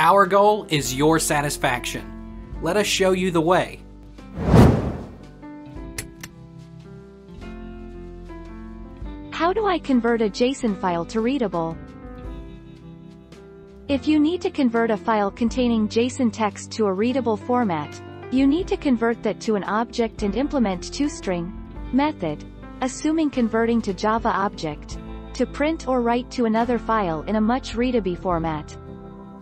Our goal is your satisfaction. Let us show you the way. How do I convert a JSON file to readable? If you need to convert a file containing JSON text to a readable format, you need to convert that to an object and implement toString method, assuming converting to Java object, to print or write to another file in a much readable format.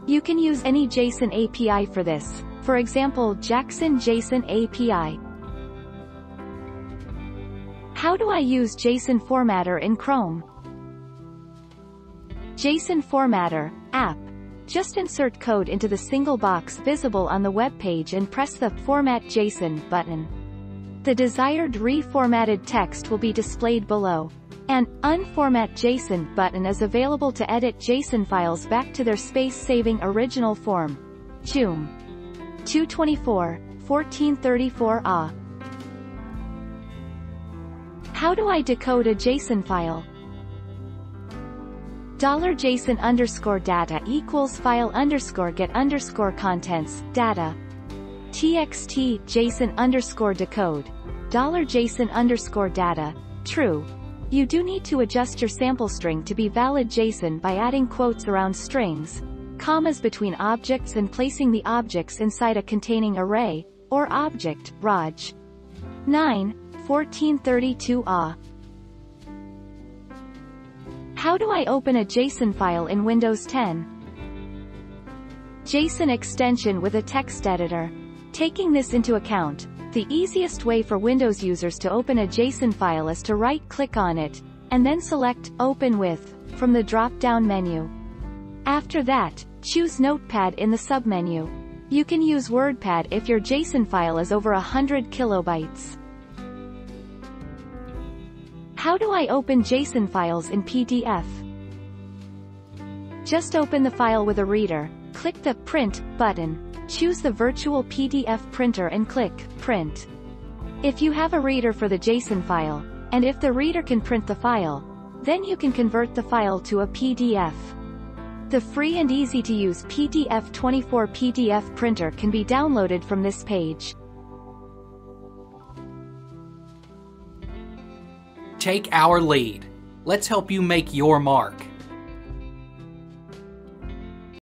You can use any JSON API for this, for example Jackson JSON API. How do I use JSON Formatter in Chrome? JSON Formatter, app. Just insert code into the single box visible on the web page and press the Format JSON button. The desired reformatted text will be displayed below. An Unformat JSON button is available to edit JSON files back to their space-saving original form. Joom. 224, 1434 AH. How do I decode a JSON file? $JSON underscore data equals file underscore get underscore contents, data. txt JSON underscore decode. $JSON underscore data, true. You do need to adjust your sample string to be valid JSON by adding quotes around strings, commas between objects and placing the objects inside a containing array, or object, Raj. 9, 1432 AH. How do I open a JSON file in Windows 10? JSON extension with a text editor. Taking this into account, the easiest way for Windows users to open a JSON file is to right-click on it, and then select Open With, from the drop-down menu. After that, choose Notepad in the submenu. You can use WordPad if your JSON file is over 100 kilobytes. How do I open JSON files in PDF? Just open the file with a reader, click the Print button, choose the virtual PDF printer and click Print. If you have a reader for the JSON file, and if the reader can print the file, then you can convert the file to a PDF. The free and easy-to-use PDF24 PDF printer can be downloaded from this page. Take our lead. Let's help you make your mark.